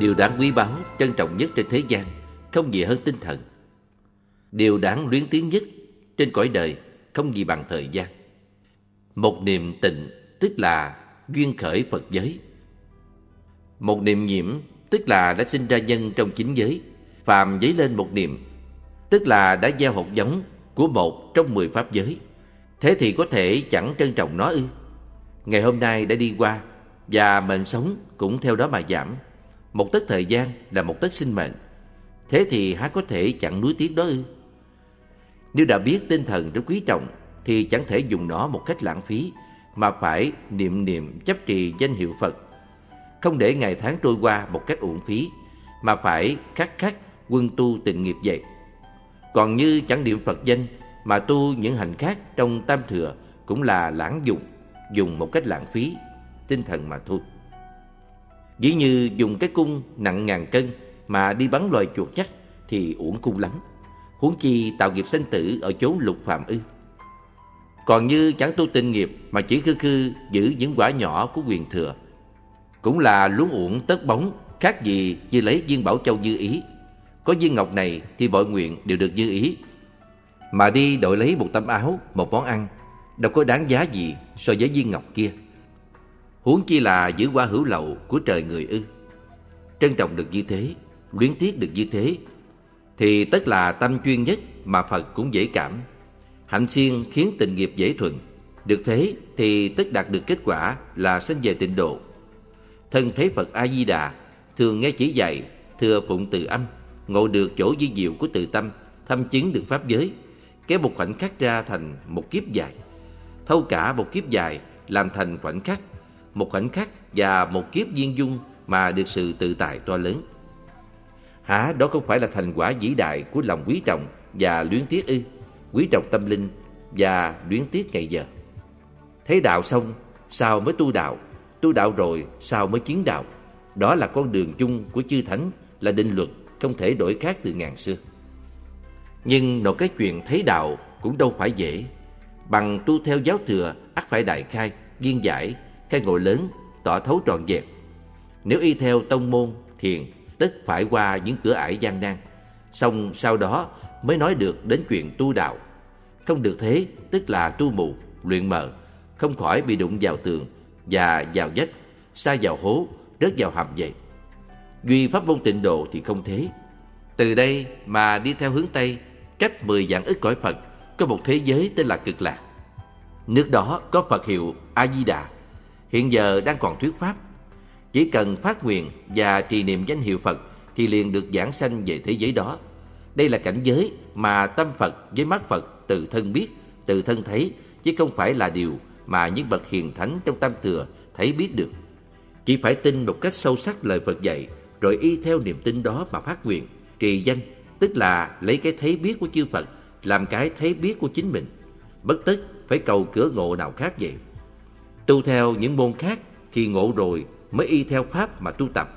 Điều đáng quý báu, trân trọng nhất trên thế gian Không gì hơn tinh thần. Điều đáng luyến tiếng nhất trên cõi đời Không gì bằng thời gian. Một niềm tịnh tức là duyên khởi Phật giới. Một niệm nhiễm tức là đã sinh ra nhân trong chính giới. Phàm dấy lên một niệm Tức là đã gieo hột giống của một trong mười pháp giới. Thế thì có thể chẳng trân trọng nó ư? Ngày hôm nay đã đi qua Và mệnh sống cũng theo đó mà giảm. Một tấc thời gian là một tấc sinh mệnh. Thế thì há có thể chặn núi tiếc đó ư? Nếu đã biết tinh thần rất quý trọng, Thì chẳng thể dùng nó một cách lãng phí, Mà phải niệm niệm chấp trì danh hiệu Phật. Không để ngày tháng trôi qua một cách uổng phí, Mà phải khắc khắc quân tu tịnh nghiệp vậy. Còn như chẳng niệm Phật danh, Mà tu những hành khác trong tam thừa Cũng là lãng dụng, Dùng một cách lãng phí Tinh thần mà thôi. Dĩ như dùng cái cung nặng ngàn cân Mà đi bắn loài chuột chắc Thì uổng cung lắm. Huống chi tạo nghiệp sinh tử ở chốn lục phạm ư. Còn như chẳng tu tinh nghiệp Mà chỉ khư khư giữ những quả nhỏ của quyền thừa. Cũng là luống uổng tất bóng Khác gì như lấy viên bảo châu như ý. Có viên ngọc này thì mọi nguyện đều được như ý. Mà đi đổi lấy một tấm áo, một món ăn Đâu có đáng giá gì so với viên ngọc kia. Huống chi là giữ qua hữu lậu của trời người ư? Trân trọng được như thế, Luyến tiếc được như thế, Thì tất là tâm chuyên nhất Mà Phật cũng dễ cảm. Hạnh siêng khiến tình nghiệp dễ thuận. Được thế thì tất đạt được kết quả Là sanh về tịnh độ. Thân thế Phật A-di-đà, Thường nghe chỉ dạy, Thừa phụng từ âm, Ngộ được chỗ di diệu của từ tâm, Thâm chứng được pháp giới, Kéo một khoảnh khắc ra thành một kiếp dài. Thâu cả một kiếp dài, Làm thành khoảnh khắc một khoảnh khắc và một kiếp viên dung Mà được sự tự tại to lớn. Hả đó không phải là thành quả vĩ đại Của lòng quý trọng và luyến tiếc ư? Quý trọng tâm linh Và luyến tiếc ngày giờ. Thấy đạo xong Sao mới tu đạo? Tu đạo rồi sao mới chiến đạo? Đó là con đường chung của chư thánh Là định luật không thể đổi khác từ ngàn xưa. Nhưng nội cái chuyện thấy đạo Cũng đâu phải dễ. Bằng tu theo giáo thừa ắt phải đại khai, viên giải, cái ngộ lớn, tỏ thấu trọn vẹn. Nếu y theo tông môn, thiền, tất phải qua những cửa ải gian nan. Xong sau đó mới nói được đến chuyện tu đạo. Không được thế, tức là tu mù, luyện mờ, không khỏi bị đụng vào tường và vào vách, xa vào hố, rớt vào hầm vậy. Duy pháp môn tịnh độ thì không thế. Từ đây mà đi theo hướng Tây, cách mười vạn ức cõi Phật có một thế giới tên là cực lạc. Nước đó có Phật hiệu A-di-đà, hiện giờ đang còn thuyết pháp. Chỉ cần phát nguyện và trì niệm danh hiệu Phật thì liền được giảng sanh về thế giới đó. Đây là cảnh giới mà tâm Phật với mắt Phật tự thân biết, tự thân thấy, chứ không phải là điều mà những bậc hiền thánh trong tam thừa thấy biết được. Chỉ phải tin một cách sâu sắc lời Phật dạy, rồi y theo niềm tin đó mà phát nguyện, trì danh, tức là lấy cái thấy biết của chư Phật làm cái thấy biết của chính mình bất tất phải cầu cửa ngộ nào khác vậy tu theo những môn khác khi ngộ rồi mới y theo pháp mà tu tập.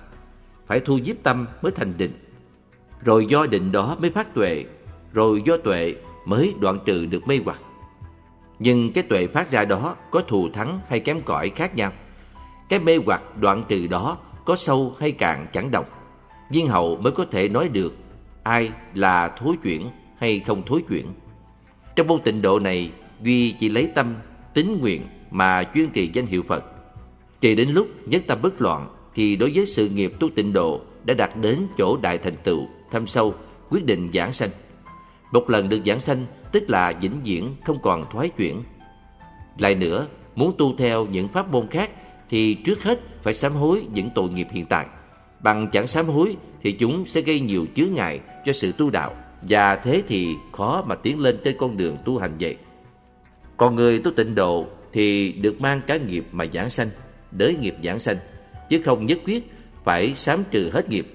Phải thu nhiếp tâm mới thành định. Rồi do định đó mới phát tuệ rồi do tuệ mới đoạn trừ được mê hoặc. Nhưng cái tuệ phát ra đó có thù thắng hay kém cỏi khác nhau. Cái mê hoặc đoạn trừ đó có sâu hay cạn chẳng độc viên hậu mới có thể nói được ai là thối chuyển hay không thối chuyển. Trong môn tịnh độ này, Duy chỉ lấy tâm, tính nguyện mà chuyên trì danh hiệu Phật. Trì đến lúc nhất tâm bất loạn thì đối với sự nghiệp tu tịnh độ đã đạt đến chỗ đại thành tựu, thâm sâu, quyết định giảng sanh. Một lần được giảng sanh tức là vĩnh viễn không còn thoái chuyển. Lại nữa, muốn tu theo những pháp môn khác thì trước hết phải sám hối những tội nghiệp hiện tại. Bằng chẳng sám hối thì chúng sẽ gây nhiều chướng ngại cho sự tu đạo. Và thế thì khó mà tiến lên trên con đường tu hành vậy Còn người tu tịnh độ thì được mang cả nghiệp mà giảng sanh Đới nghiệp giảng sanh Chứ không nhất quyết phải sám trừ hết nghiệp.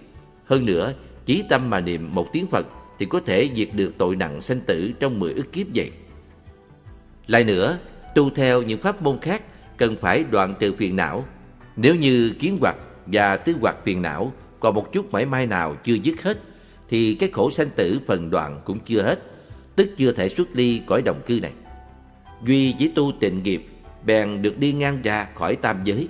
Hơn nữa chí tâm mà niệm một tiếng Phật Thì có thể diệt được tội nặng sanh tử trong mười ức kiếp vậy. Lại nữa tu theo những pháp môn khác Cần phải đoạn trừ phiền não. Nếu như kiến hoặc và tư hoặc phiền não Còn một chút mảy may nào chưa dứt hết thì cái khổ sanh tử phần đoạn cũng chưa hết, tức chưa thể xuất ly cõi đồng cư này. Duy chỉ tu tịnh nghiệp, bèn được đi ngang ra khỏi tam giới.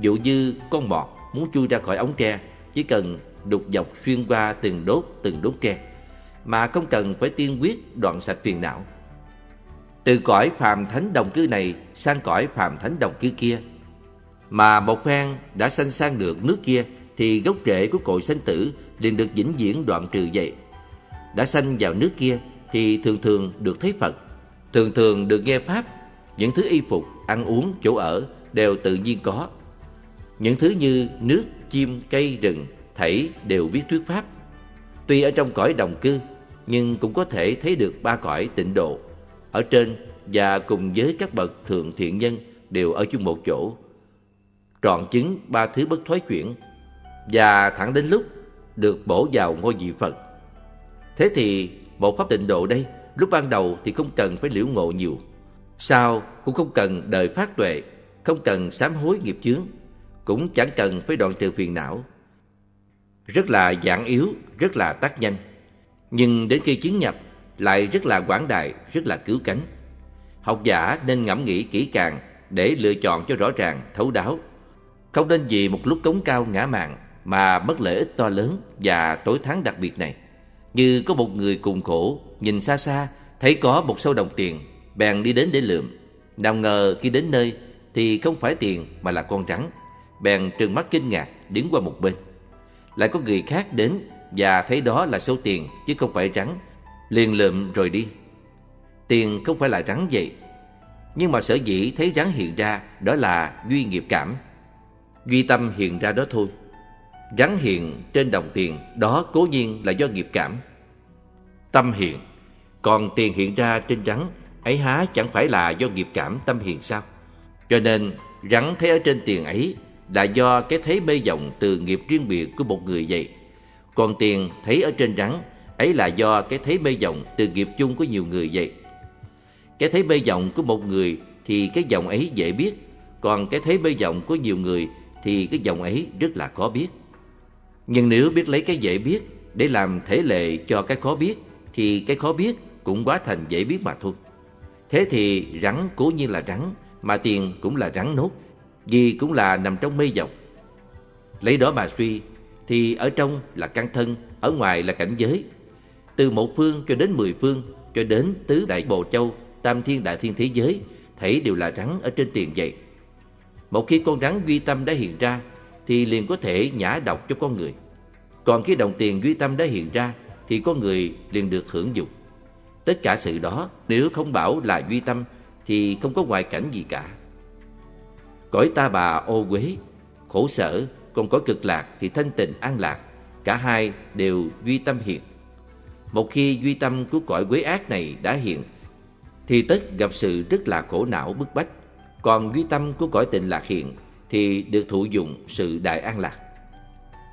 Dụ như con mọt muốn chui ra khỏi ống tre, chỉ cần đục dọc xuyên qua từng đốt từng đốt tre mà không cần phải tiên quyết đoạn sạch phiền não. Từ cõi phàm thánh đồng cư này sang cõi phàm thánh đồng cư kia, mà một phen đã sanh sang được nước kia thì gốc rễ của cội sanh tử liền được vĩnh viễn đoạn trừ vậy. Đã sanh vào nước kia thì thường thường được thấy Phật, thường thường được nghe Pháp, những thứ y phục, ăn uống, chỗ ở đều tự nhiên có. Những thứ như nước, chim, cây, rừng, thảy đều biết thuyết Pháp. Tuy ở trong cõi đồng cư, nhưng cũng có thể thấy được ba cõi tịnh độ. Ở trên và cùng với các bậc thượng thiện nhân đều ở chung một chỗ. Trọn chứng ba thứ bất thoái chuyển và thẳng đến lúc được bổ vào ngôi vị Phật. Thế thì một pháp tịnh độ đây, lúc ban đầu thì không cần phải liễu ngộ nhiều. Sau cũng không cần đời phát tuệ, không cần sám hối nghiệp chướng, cũng chẳng cần phải đoạn trừ phiền não. Rất là giản yếu, rất là tác nhanh. Nhưng đến khi chứng nhập lại rất là quảng đại, rất là cứu cánh. Học giả nên ngẫm nghĩ kỹ càng để lựa chọn cho rõ ràng, thấu đáo. Không nên vì một lúc cống cao ngã mạng mà mất lợi ích to lớn và tối thắng đặc biệt này. Như có một người cùng khổ, nhìn xa xa, thấy có một sâu đồng tiền, bèn đi đến để lượm. Nào ngờ khi đến nơi thì không phải tiền mà là con rắn. Bèn trừng mắt kinh ngạc, đứng qua một bên. Lại có người khác đến và thấy đó là số tiền chứ không phải rắn, liền lượm rồi đi. Tiền không phải là rắn vậy, nhưng mà sở dĩ thấy rắn hiện ra đó là duy nghiệp cảm. Duy tâm hiện ra đó thôi. Rắn hiện trên đồng tiền đó cố nhiên là do nghiệp cảm. Tâm hiện, còn tiền hiện ra trên rắn ấy há chẳng phải là do nghiệp cảm tâm hiện sao? Cho nên rắn thấy ở trên tiền ấy là do cái thấy mê vọng từ nghiệp riêng biệt của một người vậy. Còn tiền thấy ở trên rắn ấy là do cái thấy mê vọng từ nghiệp chung của nhiều người vậy. Cái thấy mê vọng của một người thì cái vọng ấy dễ biết, còn cái thấy mê vọng của nhiều người thì cái vọng ấy rất là khó biết. Nhưng nếu biết lấy cái dễ biết để làm thể lệ cho cái khó biết thì cái khó biết cũng quá thành dễ biết mà thôi. Thế thì rắn cố nhiên là rắn, mà tiền cũng là rắn nốt, vì cũng là nằm trong mê dọc Lấy đó mà suy, thì ở trong là căn thân, ở ngoài là cảnh giới. Từ một phương cho đến mười phương, cho đến tứ đại bồ châu, tam thiên đại thiên thế giới, thấy đều là rắn ở trên tiền vậy. Một khi con rắn duy tâm đã hiện ra, thì liền có thể nhả độc cho con người. Còn khi đồng tiền duy tâm đã hiện ra, thì con người liền được hưởng dụng. Tất cả sự đó nếu không bảo là duy tâm thì không có ngoại cảnh gì cả. Cõi ta bà ô quế, khổ sở, còn cõi cực lạc thì thanh tịnh an lạc, cả hai đều duy tâm hiện. Một khi duy tâm của cõi quế ác này đã hiện, thì tất gặp sự rất là khổ não bức bách. Còn duy tâm của cõi tịnh lạc hiện, thì được thụ dụng sự đại an lạc.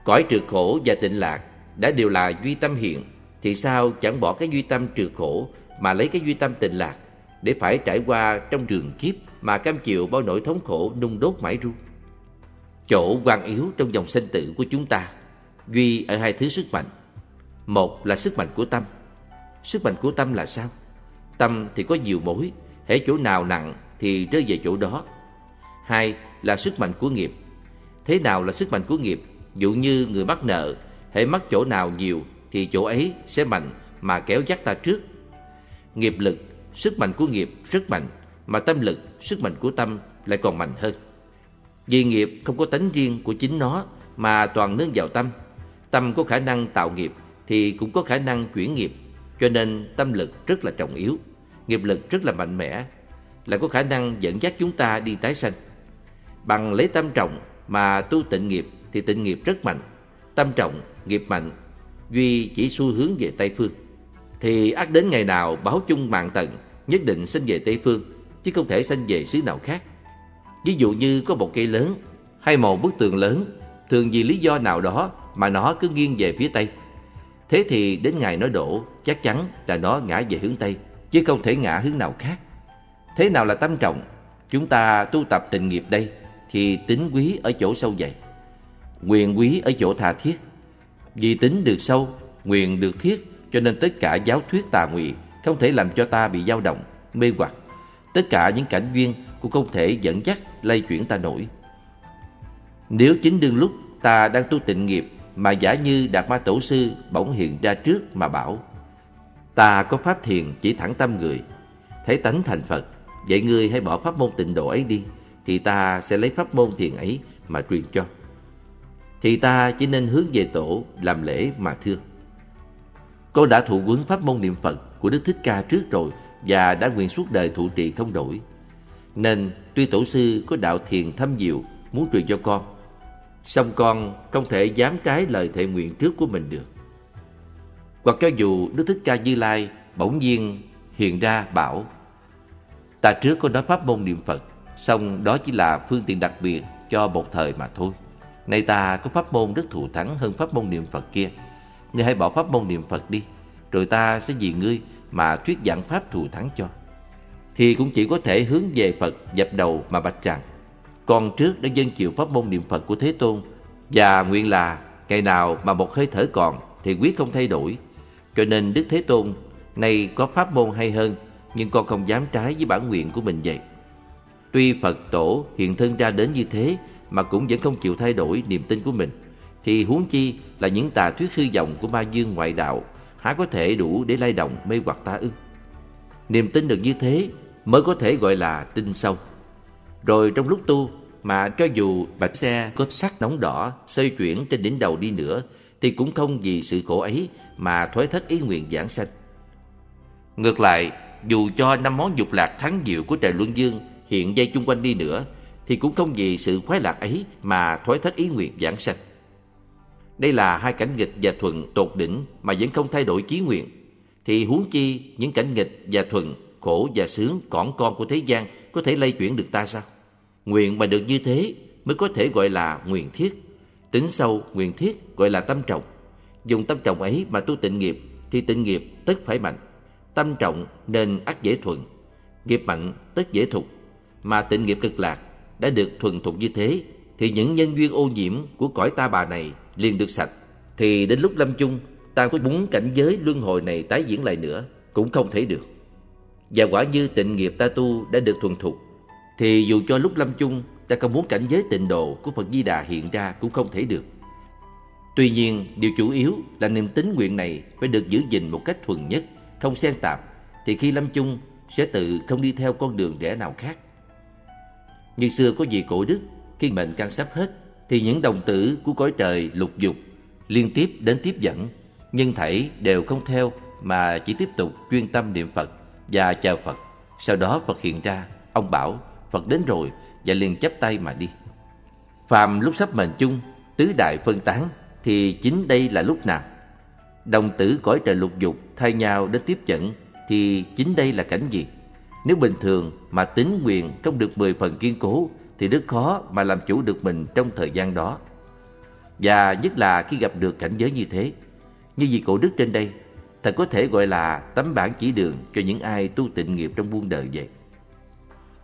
Cõi trượt khổ và tịnh lạc đã đều là duy tâm hiện, thì sao chẳng bỏ cái duy tâm trượt khổ mà lấy cái duy tâm tịnh lạc để phải trải qua trong trường kiếp mà cam chịu bao nỗi thống khổ nung đốt mãi ru. Chỗ quan yếu trong dòng sinh tử của chúng ta duy ở hai thứ sức mạnh. Một là sức mạnh của tâm. Sức mạnh của tâm là sao? Tâm thì có nhiều mối, hễ chỗ nào nặng thì rơi về chỗ đó. Hai là sức mạnh của nghiệp. Thế nào là sức mạnh của nghiệp? Dụ như người mắc nợ, hễ mắc chỗ nào nhiều thì chỗ ấy sẽ mạnh mà kéo dắt ta trước. Nghiệp lực, sức mạnh của nghiệp rất mạnh, mà tâm lực, sức mạnh của tâm lại còn mạnh hơn. Vì nghiệp không có tánh riêng của chính nó mà toàn nương vào tâm. Tâm có khả năng tạo nghiệp thì cũng có khả năng chuyển nghiệp, cho nên tâm lực rất là trọng yếu, nghiệp lực rất là mạnh mẽ, lại có khả năng dẫn dắt chúng ta đi tái sanh. Bằng lấy tâm trọng mà tu tịnh nghiệp thì tịnh nghiệp rất mạnh, tâm trọng, nghiệp mạnh, duy chỉ xu hướng về Tây Phương. Thì ác đến ngày nào báo chung mạng tận, nhất định sinh về Tây Phương, chứ không thể sinh về xứ nào khác. Ví dụ như có một cây lớn hay một bức tường lớn, thường vì lý do nào đó mà nó cứ nghiêng về phía Tây. Thế thì đến ngày nó đổ, chắc chắn là nó ngã về hướng Tây, chứ không thể ngã hướng nào khác. Thế nào là tâm trọng? Chúng ta tu tập tình nghiệp đây thì tính quý ở chỗ sâu dày. Quyền quý ở chỗ tha thiết. Vì tính được sâu, nguyện được thiết cho nên tất cả giáo thuyết tà ngụy không thể làm cho ta bị dao động, mê hoặc. Tất cả những cảnh duyên cũng không thể dẫn dắt lay chuyển ta nổi. Nếu chính đương lúc ta đang tu tịnh nghiệp mà giả như Đạt Ma Tổ Sư bỗng hiện ra trước mà bảo Ta có pháp thiền chỉ thẳng tâm người Thấy tánh thành Phật Vậy ngươi hãy bỏ pháp môn tịnh độ ấy đi thì ta sẽ lấy pháp môn thiền ấy mà truyền cho. Thì ta chỉ nên hướng về tổ làm lễ mà thưa. Con đã thụ quấn pháp môn niệm Phật của Đức Thích Ca trước rồi Và đã nguyện suốt đời thụ trì không đổi. Nên tuy tổ sư có đạo thiền thâm diệu Muốn truyền cho con, song con không thể dám trái lời thệ nguyện trước của mình được. Hoặc cho dù Đức Thích Ca Như Lai bỗng nhiên hiện ra bảo, Ta trước có nói pháp môn niệm Phật song đó chỉ là phương tiện đặc biệt cho một thời mà thôi. Nay ta có pháp môn rất thù thắng hơn pháp môn niệm Phật kia. Ngươi hãy bỏ pháp môn niệm Phật đi, Rồi ta sẽ vì ngươi mà thuyết giảng pháp thù thắng cho. Thì cũng chỉ có thể hướng về Phật dập đầu mà bạch rằng Con trước đã dân chịu pháp môn niệm Phật của Thế Tôn, Và nguyện là ngày nào mà một hơi thở còn thì quyết không thay đổi. Cho nên Đức Thế Tôn nay có pháp môn hay hơn, Nhưng con không dám trái với bản nguyện của mình vậy. Tuy Phật Tổ hiện thân ra đến như thế Mà cũng vẫn không chịu thay đổi niềm tin của mình Thì huống chi là những tà thuyết hư vọng của ma dương ngoại đạo Há có thể đủ để lay động mê hoặc ta ư. Niềm tin được như thế mới có thể gọi là tin sâu. Rồi trong lúc tu mà cho dù bạch xe có sắc nóng đỏ xoay chuyển trên đỉnh đầu đi nữa Thì cũng không vì sự khổ ấy mà thoái thất ý nguyện giảng sanh. Ngược lại, dù cho năm món dục lạc thắng diệu của trời Luân Dương hiện dây chung quanh đi nữa thì cũng không vì sự khoái lạc ấy mà thoái thất ý nguyện giảng sanh. Đây là hai cảnh nghịch và thuận tột đỉnh mà vẫn không thay đổi chí nguyện. Thì huống chi những cảnh nghịch và thuận, khổ và sướng cỏn con của thế gian có thể lay chuyển được ta sao? Nguyện mà được như thế mới có thể gọi là nguyện thiết. Tính sâu nguyện thiết gọi là tâm trọng. Dùng tâm trọng ấy mà tu tịnh nghiệp thì tịnh nghiệp tất phải mạnh. Tâm trọng nên ắt dễ thuận. Nghiệp mạnh tất dễ thục mà tịnh nghiệp cực lạc đã được thuần thục như thế thì những nhân duyên ô nhiễm của cõi ta bà này liền được sạch thì đến lúc lâm chung ta có muốn cảnh giới luân hồi này tái diễn lại nữa cũng không thể được và quả như tịnh nghiệp ta tu đã được thuần thục thì dù cho lúc lâm chung ta không muốn cảnh giới tịnh độ của Phật Di Đà hiện ra cũng không thể được. Tuy nhiên, điều chủ yếu là niềm tín nguyện này phải được giữ gìn một cách thuần nhất, không xen tạp, thì khi lâm chung sẽ tự không đi theo con đường rẽ nào khác. Như xưa có vị cổ đức, khi mệnh căn sắp hết, thì những đồng tử của cõi trời lục dục liên tiếp đến tiếp dẫn, nhưng thảy đều không theo mà chỉ tiếp tục chuyên tâm niệm Phật và chờ Phật. Sau đó Phật hiện ra, ông bảo Phật đến rồi và liền chấp tay mà đi. Phàm lúc sắp mệnh chung, tứ đại phân tán, thì chính đây là lúc nào? Đồng tử cõi trời lục dục thay nhau đến tiếp dẫn, thì chính đây là cảnh gì? Nếu bình thường mà tính nguyện không được 10 phần kiên cố thì rất khó mà làm chủ được mình trong thời gian đó. Và nhất là khi gặp được cảnh giới như thế, như vị cổ đức trên đây, thật có thể gọi là tấm bản chỉ đường cho những ai tu tịnh nghiệp trong buôn đời vậy.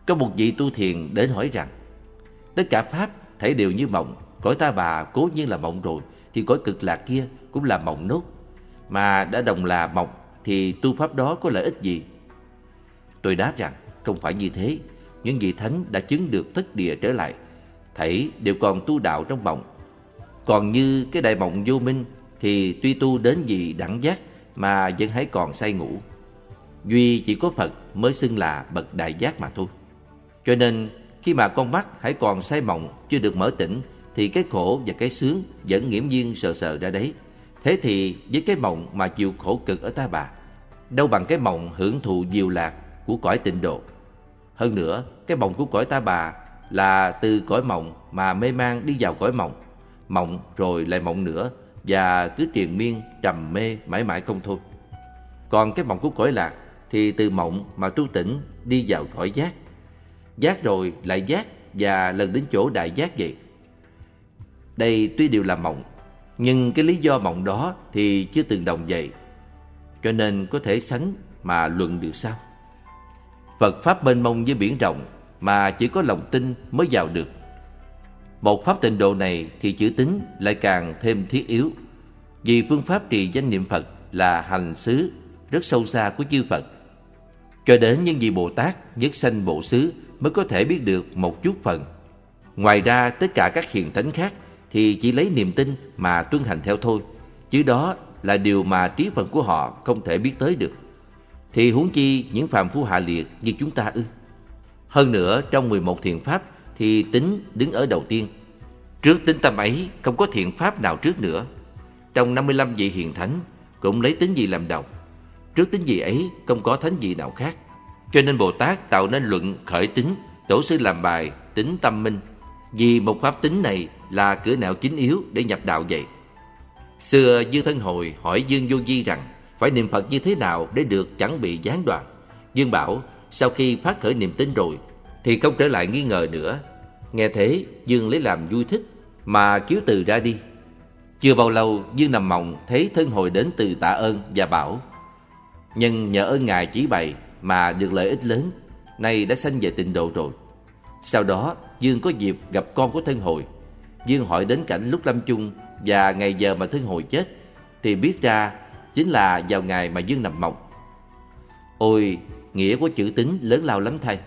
Có một vị tu thiền đến hỏi rằng, tất cả pháp thể đều như mộng, cõi ta bà cố nhiên là mộng rồi, thì cõi cực lạc kia cũng là mộng nốt. Mà đã đồng là mộng thì tu pháp đó có lợi ích gì? Tôi đáp rằng, không phải như thế. Những vị thánh đã chứng được thất địa trở lại. Thảy đều còn tu đạo trong mộng. Còn như cái đại mộng vô minh, Thì tuy tu đến gì đẳng giác, Mà vẫn hãy còn say ngủ. Duy chỉ có Phật mới xưng là bậc đại giác mà thôi. Cho nên, khi mà con mắt hãy còn say mộng, Chưa được mở tỉnh, Thì cái khổ và cái sướng vẫn nghiễm nhiên sờ sờ ra đấy. Thế thì với cái mộng mà chịu khổ cực ở ta bà, Đâu bằng cái mộng hưởng thụ diệu lạc của cõi tịnh độ. Hơn nữa, cái bồng của cõi ta bà là từ cõi mộng mà mê man đi vào cõi mộng, mộng rồi lại mộng nữa và cứ triền miên trầm mê mãi mãi không thôi. Còn cái mộng của cõi lạc thì từ mộng mà tu tỉnh đi vào cõi giác. Giác rồi lại giác và lần đến chỗ đại giác vậy. Đây tuy đều là mộng, nhưng cái lý do mộng đó thì chưa từng đồng vậy. Cho nên có thể sánh mà luận được sao? Phật Pháp mênh mông như biển rộng mà chỉ có lòng tin mới vào được. Một Pháp tịnh độ này thì chữ tính lại càng thêm thiết yếu. Vì phương pháp trì danh niệm Phật là hành xứ rất sâu xa của chư Phật. Cho đến những vị Bồ Tát nhất sanh bộ xứ mới có thể biết được một chút phần. Ngoài ra tất cả các hiền thánh khác thì chỉ lấy niềm tin mà tuân hành theo thôi, chứ đó là điều mà trí phần của họ không thể biết tới được. Thì huống chi những phàm phu hạ liệt như chúng ta ư. Hơn nữa trong 11 thiền pháp thì tính đứng ở đầu tiên. Trước tính tâm ấy không có thiện pháp nào trước nữa. Trong 55 vị hiền thánh cũng lấy tính gì làm đầu. Trước tính gì ấy không có thánh gì nào khác. Cho nên Bồ Tát tạo nên luận khởi tính, tổ sư làm bài tính tâm minh. Vì một pháp tính này là cửa nào chính yếu để nhập đạo vậy. Xưa Dương Thân Hồi hỏi Dương Vô Di rằng phải niệm Phật như thế nào để được chẳng bị gián đoạn. Dương bảo sau khi phát khởi niềm tin rồi thì không trở lại nghi ngờ nữa. Nghe thế Dương lấy làm vui thích mà cứu từ ra đi. Chưa bao lâu Dương nằm mộng thấy thân hồi đến từ tạ ơn và bảo nhân nhờ ơn Ngài chỉ bày mà được lợi ích lớn, nay đã sanh về tịnh độ rồi. Sau đó, Dương có dịp gặp con của thân hồi. Dương hỏi đến cảnh lúc lâm chung và ngày giờ mà thân hồi chết, thì biết ra chính là vào ngày mà Dương nằm mộng. Ôi, nghĩa của chữ tính lớn lao lắm thay.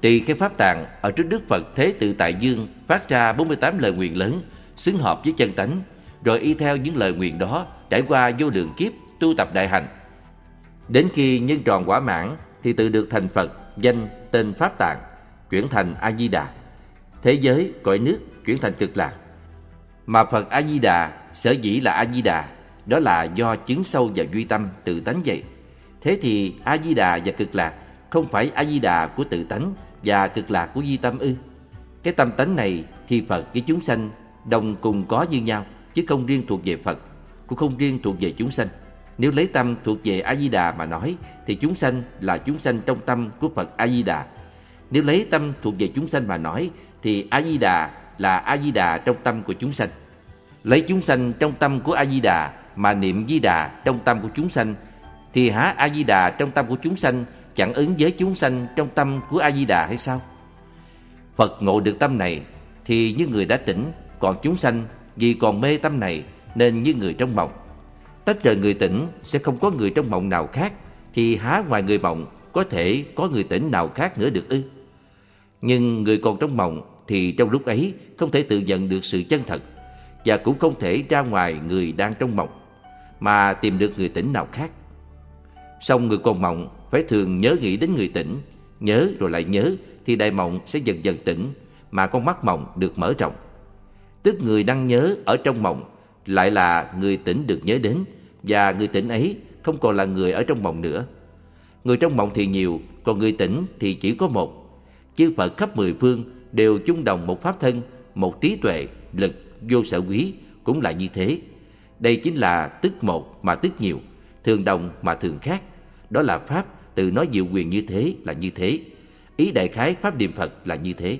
Tỳ khai pháp tạng ở trước Đức Phật Thế Tự Tại Dương phát ra 48 lời nguyện lớn, xứng hợp với chân tánh, rồi y theo những lời nguyện đó trải qua vô lượng kiếp tu tập đại hành Đến khi nhân tròn quả mãn thì tự được thành Phật, danh tên Pháp Tạng, chuyển thành A Di Đà. Thế giới cõi nước chuyển thành cực lạc. Mà Phật A Di Đà sở dĩ là A Di Đà, đó là do chứng sâu vào duy tâm tự tánh vậy. Thế thì A Di Đà và cực lạc không phải A Di Đà của tự tánh và cực lạc của duy tâm ư? Cái tâm tánh này thì Phật với chúng sanh đồng cùng có như nhau, chứ không riêng thuộc về Phật, cũng không riêng thuộc về chúng sanh. Nếu lấy tâm thuộc về A Di Đà mà nói thì chúng sanh là chúng sanh trong tâm của Phật A Di Đà. Nếu lấy tâm thuộc về chúng sanh mà nói thì A Di Đà là A Di Đà trong tâm của chúng sanh. Lấy chúng sanh trong tâm của A Di Đà mà niệm Di Đà trong tâm của chúng sanh thì há A Di Đà trong tâm của chúng sanh chẳng ứng với chúng sanh trong tâm của A Di Đà hay sao? Phật ngộ được tâm này thì như người đã tỉnh, còn chúng sanh vì còn mê tâm này nên như người trong mộng. Tách rời người tỉnh sẽ không có người trong mộng nào khác Thì há ngoài người mộng có thể có người tỉnh nào khác nữa được ư Nhưng người còn trong mộng thì trong lúc ấy không thể tự nhận được sự chân thật Và cũng không thể ra ngoài người đang trong mộng mà tìm được người tỉnh nào khác Xong người còn mộng phải thường nhớ nghĩ đến người tỉnh Nhớ rồi lại nhớ thì đại mộng sẽ dần dần tỉnh Mà con mắt mộng được mở rộng Tức người đang nhớ ở trong mộng lại là người tỉnh được nhớ đến và người tỉnh ấy không còn là người ở trong mộng nữa. Người trong mộng thì nhiều, còn người tỉnh thì chỉ có một. Chư Phật khắp mười phương đều chung đồng một pháp thân, một trí tuệ, lực, vô sở quý cũng là như thế. Đây chính là tức một mà tức nhiều, thường đồng mà thường khác. Đó là pháp từ nói diệu quyền như thế là như thế. Ý đại khái pháp niệm Phật là như thế.